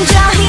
家。